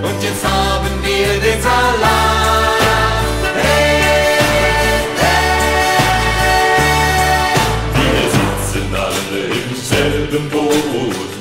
Und jetzt haben wir den Salat. Hey, hey. Wir sitzen alle im selben Boot.